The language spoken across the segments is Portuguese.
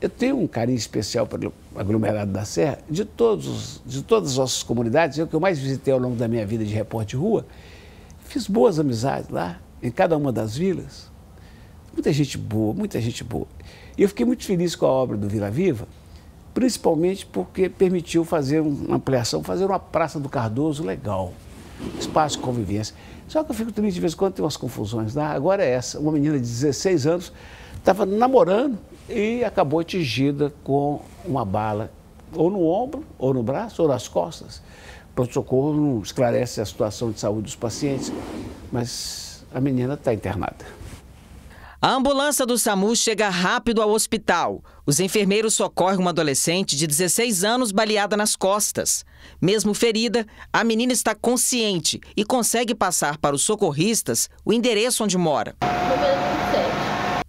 eu tenho um carinho especial pelo aglomerado da Serra, de, todos, de todas as nossas comunidades, eu que eu mais visitei ao longo da minha vida de repórter de rua, fiz boas amizades lá, em cada uma das vilas. Muita gente boa, muita gente boa. E eu fiquei muito feliz com a obra do Vila Viva, principalmente porque permitiu fazer uma ampliação, fazer uma Praça do Cardoso legal, espaço de convivência. Só que eu fico triste de vez em quando tem umas confusões lá. Agora é essa, uma menina de 16 anos estava namorando e acabou atingida com uma bala, ou no ombro, ou no braço, ou nas costas. O pronto-socorro não esclarece a situação de saúde dos pacientes, mas a menina está internada. A ambulância do SAMU chega rápido ao hospital. Os enfermeiros socorrem uma adolescente de 16 anos baleada nas costas. Mesmo ferida, a menina está consciente e consegue passar para os socorristas o endereço onde mora.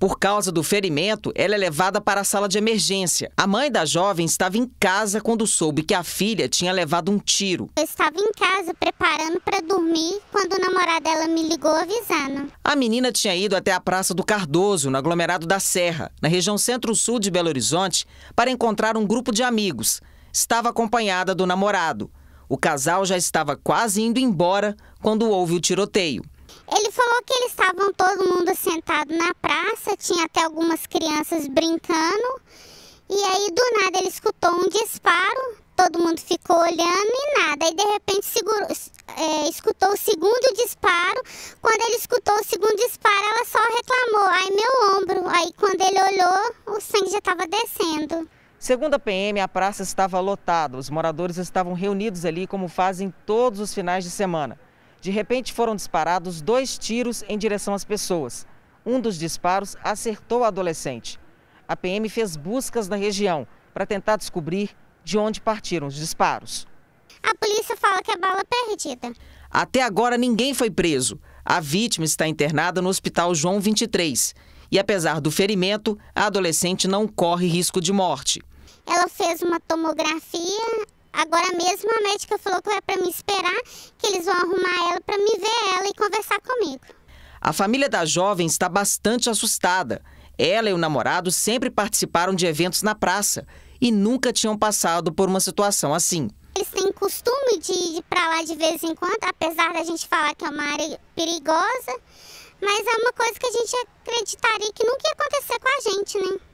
Por causa do ferimento, ela é levada para a sala de emergência. A mãe da jovem estava em casa quando soube que a filha tinha levado um tiro. Eu estava em casa preparando para dormir quando o namorado dela me ligou avisando. A menina tinha ido até a Praça do Cardoso, no aglomerado da Serra, na região centro-sul de Belo Horizonte, para encontrar um grupo de amigos. Estava acompanhada do namorado. O casal já estava quase indo embora quando houve o tiroteio. Ele falou que eles estavam todo mundo sentado na praça, tinha até algumas crianças brincando. E aí do nada ele escutou um disparo, todo mundo ficou olhando e nada. Aí de repente segurou, é, escutou o segundo disparo. Quando ele escutou o segundo disparo, ela só reclamou: ai meu ombro. Aí quando ele olhou, o sangue já estava descendo. Segundo a PM, a praça estava lotada. Os moradores estavam reunidos ali como fazem todos os finais de semana. De repente foram disparados dois tiros em direção às pessoas. Um dos disparos acertou a adolescente. A PM fez buscas na região para tentar descobrir de onde partiram os disparos. A polícia fala que é bala perdida. Até agora ninguém foi preso. A vítima está internada no Hospital João 23. E apesar do ferimento, a adolescente não corre risco de morte. Ela fez uma tomografia, Agora mesmo a médica falou que é para me esperar, que eles vão arrumar ela para me ver ela e conversar comigo. A família da jovem está bastante assustada. Ela e o namorado sempre participaram de eventos na praça e nunca tinham passado por uma situação assim. Eles têm costume de ir para lá de vez em quando, apesar da gente falar que é uma área perigosa, mas é uma coisa que a gente acreditaria que nunca ia acontecer com a gente, né?